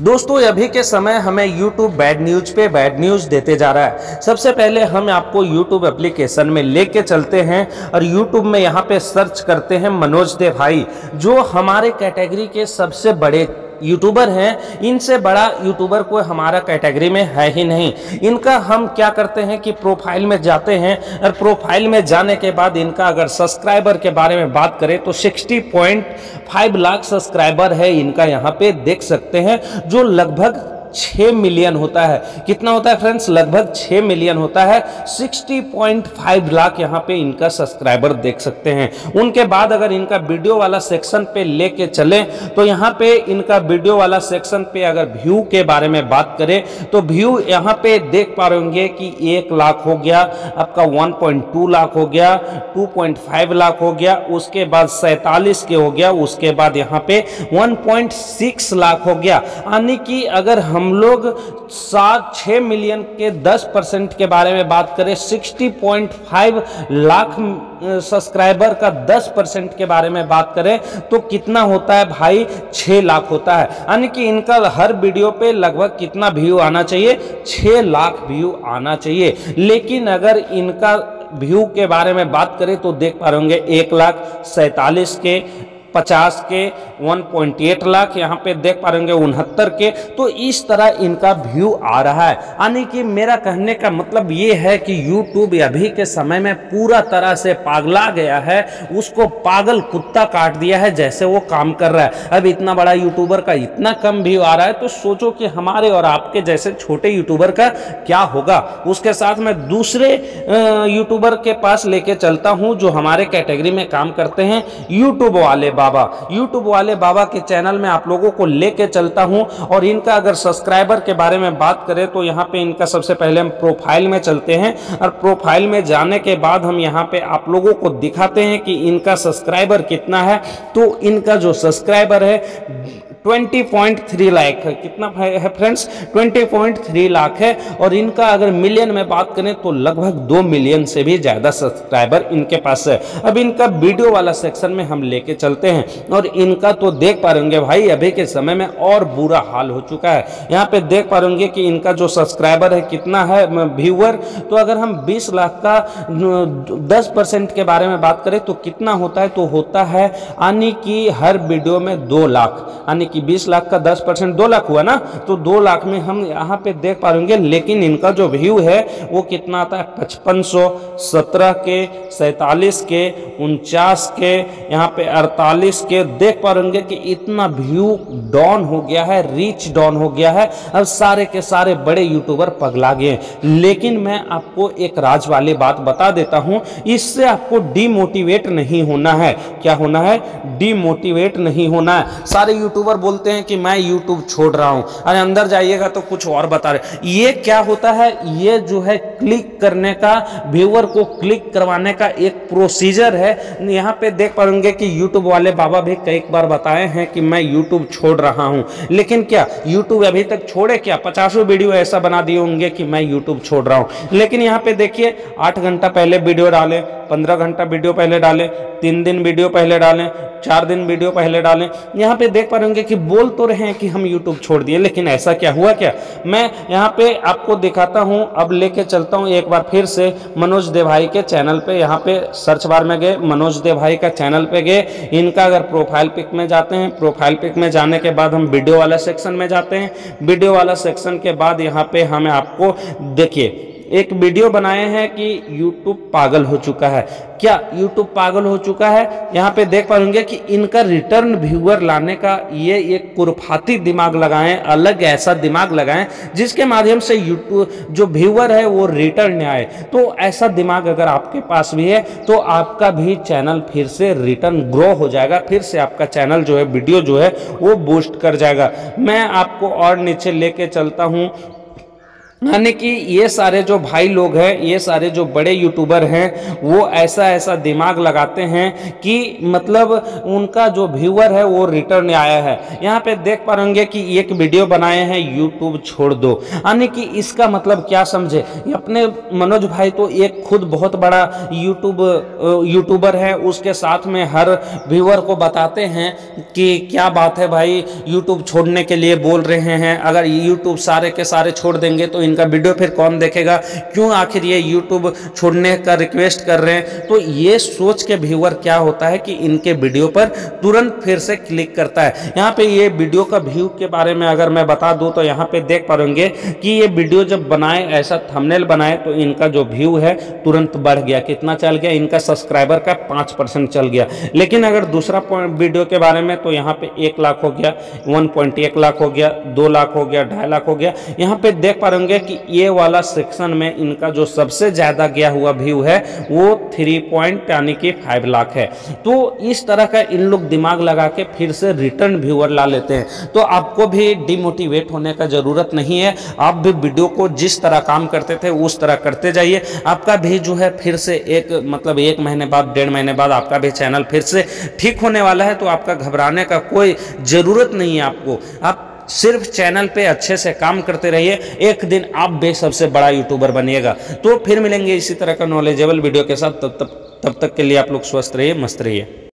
दोस्तों अभी के समय हमें YouTube बैड न्यूज़ पे बैड न्यूज़ देते जा रहा है। सबसे पहले हम आपको YouTube एप्लीकेशन में लेके चलते हैं और YouTube में यहाँ पे सर्च करते हैं मनोज दे भाई, जो हमारे कैटेगरी के सबसे बड़े यूट्यूबर हैं, इनसे बड़ा यूट्यूबर कोई हमारा कैटेगरी में है ही नहीं। इनका हम क्या करते हैं कि प्रोफ़ाइल में जाते हैं, और प्रोफ़ाइल में जाने के बाद इनका अगर सब्सक्राइबर के बारे में बात करें तो 60.5 लाख सब्सक्राइबर है इनका यहाँ पे, देख सकते हैं, जो लगभग छः मिलियन होता है। कितना होता है फ्रेंड्स लगभग छः मिलियन होता है। 60.5 लाख यहाँ पे इनका सब्सक्राइबर देख सकते हैं। उनके बाद अगर इनका वीडियो वाला सेक्शन पे लेके चले तो यहाँ पे इनका वीडियो वाला सेक्शन पे अगर व्यू के बारे में बात करें तो व्यू यहाँ पे देख पा रहे कि एक लाख हो गया, आपका 1.2 लाख हो गया 2.5 लाख हो गया, उसके बाद सैतालीस के हो गया, उसके बाद यहाँ पे 1.6 लाख हो गया। यानी कि अगर हम हम लोग सात छः मिलियन के दस परसेंट के बारे में बात करें sixty point five lakh subscriber का दस परसेंट के बारे में बात करें तो कितना होता है भाई? छः लाख होता है। यानी कि इनका हर वीडियो पे लगभग कितना व्यू आना चाहिए? छः लाख व्यू आना चाहिए। लेकिन अगर इनका व्यू के बारे में बात करें तो देख पा रहे होंगे एक लाख सैतालीस के पचास के 1.8 लाख यहाँ पे देख पा रहे उनहत्तर के। तो इस तरह इनका व्यू आ रहा है। यानी कि मेरा कहने का मतलब ये है कि यूट्यूब अभी के समय में पूरा तरह से पागला गया है। उसको पागल कुत्ता काट दिया है, जैसे वो काम कर रहा है। अब इतना बड़ा यूट्यूबर का इतना कम व्यू आ रहा है तो सोचो कि हमारे और आपके जैसे छोटे यूट्यूबर का क्या होगा। उसके साथ मैं दूसरे यूट्यूबर के पास लेके चलता हूँ, जो हमारे कैटेगरी में काम करते हैं। यूट्यूब वाले बाबा। यूट्यूब वाले बाबा के चैनल में आप लोगों को लेके चलता हूँ और इनका अगर सब्सक्राइबर के बारे में बात करें तो यहाँ पे इनका सबसे पहले हम प्रोफ़ाइल में चलते हैं और प्रोफ़ाइल में जाने के बाद हम यहाँ पे आप लोगों को दिखाते हैं कि इनका सब्सक्राइबर कितना है। तो इनका जो सब्सक्राइबर है 20.3 लाख है। कितना है फ्रेंड्स 20.3 लाख है। और इनका अगर मिलियन में बात करें तो लगभग दो मिलियन से भी ज़्यादा सब्सक्राइबर इनके पास है। अब इनका वीडियो वाला सेक्शन में हम लेके चलते हैं। और इनका तो देख पा रहे भाई, अभी के समय में और बुरा हाल हो चुका है। यहाँ पे देख पा रहे कि इनका जो सब्सक्राइबर है, कितना है व्यूअर तो अगर हम बीस लाख का दस परसेंट के बारे में बात करें तो कितना होता है? तो होता है यानी कि हर वीडियो में दो लाख। यानी कि 20 लाख का 10 परसेंट दो लाख हुआ ना तो दो लाख में हम यहाँ पे देख पा रहे लेकिन इनका जो व्यू है, वो कितना आता है? पचपन सौ सत्रह के, सैतालीस के, उनचास के, यहाँ पे अड़तालीस के, देख पा रहे कि इतना व्यू डाउन हो गया है रीच डाउन हो गया है। अब सारे के सारे बड़े यूट्यूबर पगला गए लेकिन मैं आपको एक राज वाली बात बता देता हूँ, इससे आपको डीमोटिवेट नहीं होना है। क्या होना है? डीमोटिवेट नहीं होना है। सारे यूट्यूबर बोलते हैं कि मैं यूट्यूब छोड़ रहा हूँ। अरे अंदर जाइएगा तो कुछ और बता रहे ये क्या होता है? ये जो है क्लिक करने का व्यूअर को क्लिक करवाने का एक प्रोसीजर है। यहाँ पे देख पाएँगे कि यूट्यूब वाले बाबा भी कई बार बताए हैं कि मैं यूट्यूब छोड़ रहा हूँ। लेकिन क्या यूट्यूब अभी तक छोड़े क्या? पचासों वीडियो ऐसा बना दिए होंगे कि मैं यूट्यूब छोड़ रहा हूँ। लेकिन यहाँ पे देखिए, आठ घंटा पहले वीडियो डाले, पंद्रह घंटा वीडियो पहले डाले, तीन दिन वीडियो पहले डालें चार दिन वीडियो पहले डालें। यहाँ पे देख पा रहे होंगे कि बोल तो रहे हैं कि हम यूट्यूब छोड़ दिए, लेकिन ऐसा क्या हुआ क्या? मैं यहाँ पे आपको दिखाता हूँ, अब लेके चलता हूँ एक बार फिर से मनोज देवाई के चैनल पे। यहाँ पे सर्च बार में गए, मनोज देवाई का चैनल पे गए। इनका अगर प्रोफ़ाइल पिक में जाते हैं प्रोफ़ाइल पिक में जाने के बाद हम वीडियो वाला सेक्शन में जाते हैं। वीडियो वाला सेक्शन के बाद यहाँ पे हमें आपको देखिए एक वीडियो बनाए हैं कि यूट्यूब पागल हो चुका है। क्या यूट्यूब पागल हो चुका है? यहाँ पे देख पाएँगे कि इनका रिटर्न व्यूअर लाने का ये एक कुरफाती दिमाग लगाएँ, अलग ऐसा दिमाग लगाएँ, जिसके माध्यम से YouTube जो व्यूअर है वो रिटर्न आए। तो ऐसा दिमाग अगर आपके पास भी है तो आपका भी चैनल फिर से रिटर्न ग्रो हो जाएगा, फिर से आपका चैनल जो है वीडियो जो है, वो बूस्ट कर जाएगा। मैं आपको और नीचे लेके चलता हूँ। यानी कि ये सारे जो भाई लोग हैं, ये सारे जो बड़े यूट्यूबर हैं, वो ऐसा ऐसा दिमाग लगाते हैं कि मतलब उनका जो व्यूअर है, वो रिटर्न आया है। यहाँ पे देख पा रहेंगे कि एक वीडियो बनाए हैं यूट्यूब छोड़ दो। यानी कि इसका मतलब क्या समझे? अपने मनोज भाई तो एक खुद बहुत बड़ा यूट्यूब यूट्यूबर है, उसके साथ में हर व्यूअर को बताते हैं कि क्या बात है भाई यूट्यूब छोड़ने के लिए बोल रहे हैं। अगर यूट्यूब सारे के सारे छोड़ देंगे तो इनका वीडियो फिर कौन देखेगा? क्यों आखिर ये यूट्यूब छोड़ने का रिक्वेस्ट कर रहे हैं? तो ये सोच के व्यूअर क्या होता है कि इनके वीडियो पर तुरंत फिर से क्लिक करता है। यहाँ पे ये वीडियो का व्यू के बारे में अगर मैं बता दूँ तो यहाँ पे देख पाएँगे कि ये वीडियो जब बनाए, ऐसा थंबनेल बनाए तो इनका जो व्यू है तुरंत बढ़ गया। कितना चल गया? इनका सब्सक्राइबर का पाँच परसेंट चल गया। लेकिन अगर दूसरा वीडियो के बारे में तो यहाँ पे एक लाख हो गया वन पॉइंट एक लाख हो गया, दो लाख हो गया, ढाई लाख हो गया। यहाँ पे देख पा रहे कि ये वाला सेक्शन में इनका जो सबसे ज़्यादा गया हुआ व्यू है, वो थ्री पॉइंट यानी कि फाइव लाख है। तो इस तरह का इन लोग दिमाग लगा के फिर से रिटर्न व्यूअर ला लेते हैं। तो आपको भी डिमोटिवेट होने का ज़रूरत नहीं है। आप भी वीडियो को जिस तरह काम करते थे, उस तरह करते जाइए। आपका भी जो है फिर से एक मतलब एक महीने बाद, डेढ़ महीने बाद आपका भी चैनल फिर से ठीक होने वाला है। तो आपका घबराने का कोई ज़रूरत नहीं है आपको। आप सिर्फ़ चैनल पे अच्छे से काम करते रहिए। एक दिन आप भी सबसे बड़ा यूट्यूबर बनिएगा। तो फिर मिलेंगे इसी तरह का नॉलेजेबल वीडियो के साथ। तब तक तब तक के लिए आप लोग स्वस्थ रहिए, मस्त रहिए।